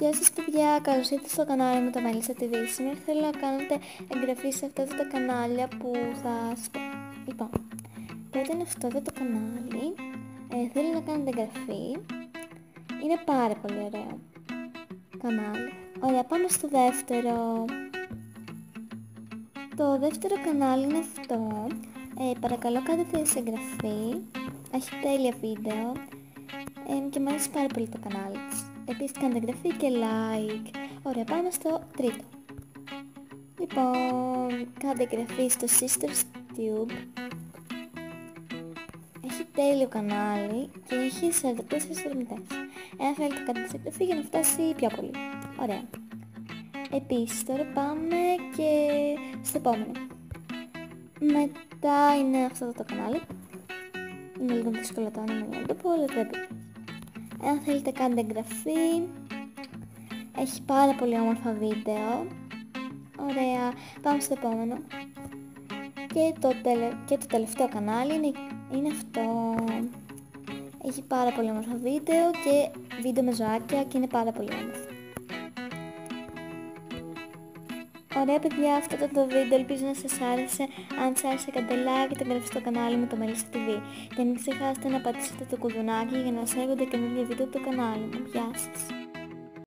Γεια σας παιδιά, καλώς ήρθατε στο κανάλι μου το Μέλισσα TV. Σήμερα θέλω να κάνετε εγγραφή σε αυτά τα κανάλια που θα σας πω. Λοιπόν, πρώτα είναι αυτό εδώ το κανάλι. Ε, θέλω να κάνετε εγγραφή. Είναι πάρα πολύ ωραίο κανάλι. Ωραία, πάμε στο δεύτερο. Το δεύτερο κανάλι είναι αυτό. Ε, παρακαλώ κάντε σε εγγραφή. Έχει τέλεια βίντεο. Ε, και μου αρέσει πάρα πολύ το κανάλι της. Επίσης κάντε εγγραφή και like. Ωραία, πάμε στο τρίτο. Λοιπόν, κάντε εγγραφή στο Sisters Tube. Έχει τέλειο κανάλι και έχει 44 ερμητές. Εάν θέλετε κάντε εγγραφή για να φτάσει πιο πολύ. Ωραία. Επίσης τώρα πάμε και στο επόμενο. Μετά είναι αυτό το κανάλι. Είναι λίγο δύσκολο το όνομα να το πω, αλλά δεν Εάν θέλετε κάντε εγγραφή. Έχει πάρα πολύ όμορφα βίντεο. Ωραία. Πάμε στο επόμενο. Και το, τελε... και το τελευταίο κανάλι είναι, είναι αυτό. Έχει πάρα πολύ όμορφα βίντεο και βίντεο με ζωάκια και είναι πάρα πολύ όμορφο. Ωραία παιδιά, αυτό ήταν το βίντεο, ελπίζω να σας άρεσε. Αν σας άρεσε κάντε like και εγγραφή στο κανάλι μου το Melissa TV. Και μην ξεχάσετε να πατήσετε το κουδουνάκι για να σας έρχονται καινούργια βίντεο από το κανάλι μου. Γεια σας.